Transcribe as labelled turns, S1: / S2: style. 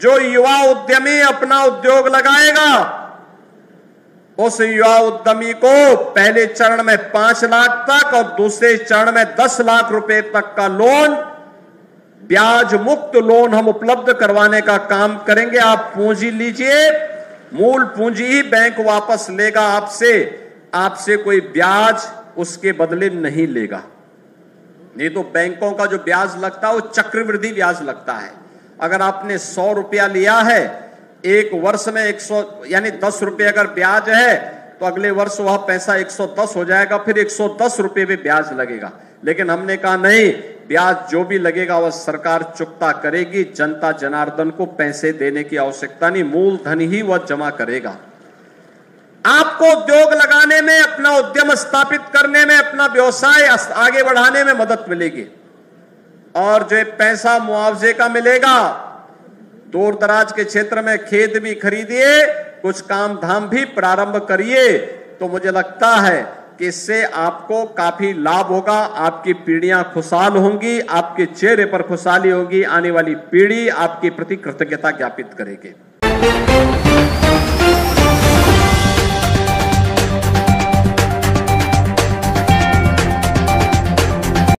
S1: जो युवा उद्यमी अपना उद्योग लगाएगा, उस युवा उद्यमी को पहले चरण में पाँच लाख तक और दूसरे चरण में दस लाख रुपए तक का लोन ब्याज मुक्त लोन हम उपलब्ध करवाने का काम करेंगे। आप पूंजी लीजिए, मूल पूंजी ही बैंक वापस लेगा आपसे। आपसे कोई ब्याज उसके बदले नहीं लेगा। नहीं तो बैंकों का जो ब्याज लगता है, वो चक्रवृद्धि ब्याज लगता है। अगर आपने सौ रुपया लिया है, एक वर्ष में एक सौ, यानी दस रुपये अगर ब्याज है तो अगले वर्ष वह पैसा एक सौ दस हो जाएगा, फिर एक सौ दस रुपये में ब्याज लगेगा। लेकिन हमने कहा, नहीं, ब्याज जो भी लगेगा, वह सरकार चुकता करेगी, जनता जनार्दन को पैसे देने की आवश्यकता नहीं, मूल धन ही वह जमा करेगा। आपको उद्योग लगाने में, अपना उद्यम स्थापित करने में, अपना व्यवसाय आगे बढ़ाने में मदद मिलेगी। और जो पैसा मुआवजे का मिलेगा दूर दराज के क्षेत्र में खेत भी खरीदिए, कुछ काम धाम भी प्रारंभ करिए तो मुझे लगता है कि इससे आपको काफ़ी लाभ होगा, आपकी पीढ़ियाँ खुशहाल होंगी, आपके चेहरे पर खुशहाली होगी, आने वाली पीढ़ी आपके प्रति कृतज्ञता ज्ञापित करेगी।